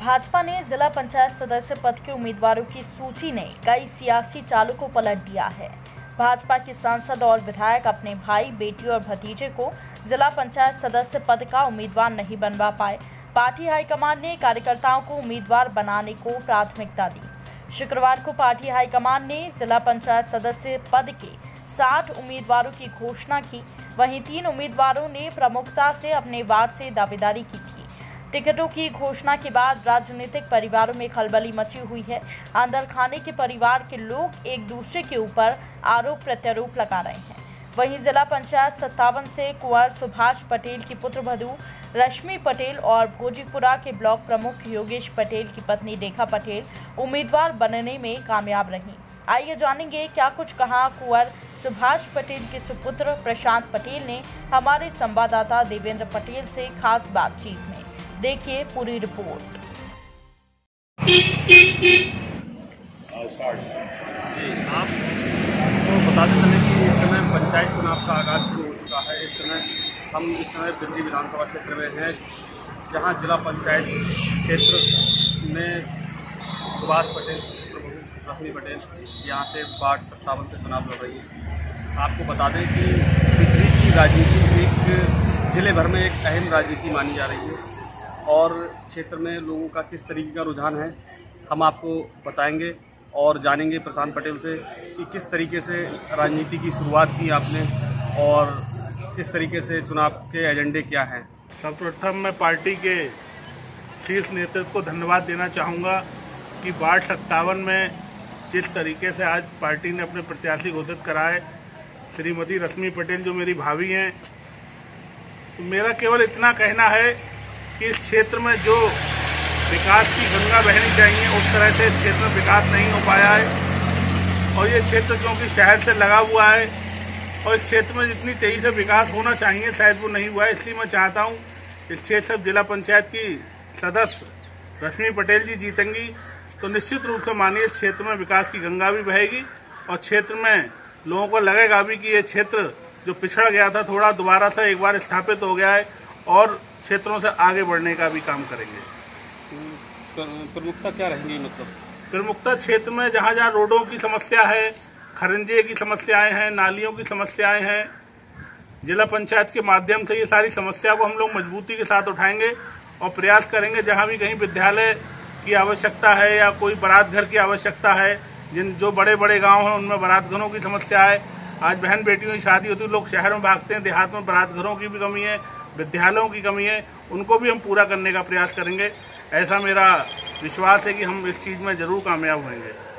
भाजपा ने जिला पंचायत सदस्य पद के उम्मीदवारों की सूची ने कई सियासी चालों को पलट दिया है। भाजपा के सांसद और विधायक अपने भाई, बेटी और भतीजे को जिला पंचायत सदस्य पद का उम्मीदवार नहीं बनवा पाए। पार्टी हाईकमान ने कार्यकर्ताओं को उम्मीदवार बनाने को प्राथमिकता दी। शुक्रवार को पार्टी हाईकमान ने जिला पंचायत सदस्य पद के 60 उम्मीदवारों की घोषणा की। वहीं तीन उम्मीदवारों ने प्रमुखता से अपने वार्ड से दावेदारी की थी। टिकटों की घोषणा के बाद राजनीतिक परिवारों में खलबली मची हुई है। आंदर खाने के परिवार के लोग एक दूसरे के ऊपर आरोप प्रत्यारोप लगा रहे हैं। वहीं जिला पंचायत सत्तावन से कुंवर सुभाष पटेल की पुत्र वधु रश्मि पटेल और भोजीपुरा के ब्लॉक प्रमुख योगेश पटेल की पत्नी रेखा पटेल उम्मीदवार बनने में कामयाब रहीं। आइए जानेंगे क्या कुछ कहा कुंवर सुभाष पटेल के सुपुत्र प्रशांत पटेल ने। हमारे संवाददाता देवेंद्र पटेल से खास बातचीत में। देखिए पूरी रिपोर्ट। आपको बताते चले कि इस समय पंचायत चुनाव का आगाज़ शुरू हो चुका है। इस समय हम इस समय दिल्ली विधानसभा क्षेत्र में हैं जहाँ जिला पंचायत क्षेत्र में सुभाष पटेल रश्मि पटेल यहाँ से वार्ड सत्तावन से चुनाव लड़ रही है। आपको बता दें कि बिजली की राजनीति एक ज़िले भर में एक अहम राजनीति मानी जा रही है। और क्षेत्र में लोगों का किस तरीके का रुझान है, हम आपको बताएँगे और जानेंगे प्रशांत पटेल से कि किस तरीके से राजनीति की शुरुआत की आपने और किस तरीके से चुनाव के एजेंडे क्या हैं। सर्वप्रथम मैं पार्टी के शीर्ष नेतृत्व को धन्यवाद देना चाहूँगा कि वार्ड सत्तावन में जिस तरीके से आज पार्टी ने अपने प्रत्याशी घोषित कराए, श्रीमती रश्मि पटेल जो मेरी भाभी हैं तो मेरा केवल इतना कहना है कि इस क्षेत्र में जो विकास की गंगा बहनी चाहिए, उस तरह से क्षेत्र में विकास नहीं हो पाया है। और ये क्षेत्र क्योंकि शहर से लगा हुआ है, और इस क्षेत्र में जितनी तेज़ी से विकास होना चाहिए, शायद वो नहीं हुआ है। इसलिए मैं चाहता हूँ इस क्षेत्र से जिला पंचायत की सदस्य रश्मि पटेल जी जीतेंगी। तो निश्चित रूप से मानिए इस क्षेत्र में विकास की गंगा भी बहेगी, और क्षेत्र में लोगों को लगेगा भी कि ये क्षेत्र जो पिछड़ गया था, थोड़ा दोबारा से एक बार स्थापित हो गया है, और क्षेत्रों से आगे बढ़ने का भी काम करेंगे। प्रमुखता क्या रहेंगी मतलब? प्रमुखता क्षेत्र में जहाँ जहाँ रोडों की समस्या है खरंजे की समस्याएँ हैं नालियों की समस्याएँ हैं जिला पंचायत के माध्यम से ये सारी समस्या को हम लोग मजबूती के साथ उठाएँगे और प्रयास करेंगे जहाँ भी कहीं विद्यालय की आवश्यकता है या कोई बारात घर की आवश्यकता है जिन जो बड़े बड़े गाँव हैं उनमें बारात घरों की समस्या है। आज बहन बेटियों की शादी होती है लोग शहर में भागते हैं देहात में बारात घरों की भी कमी है विद्यालयों की कमी है, उनको भी हम पूरा करने का प्रयास करेंगे। ऐसा मेरा विश्वास है कि हम इस चीज़ में ज़रूर कामयाब होंगे।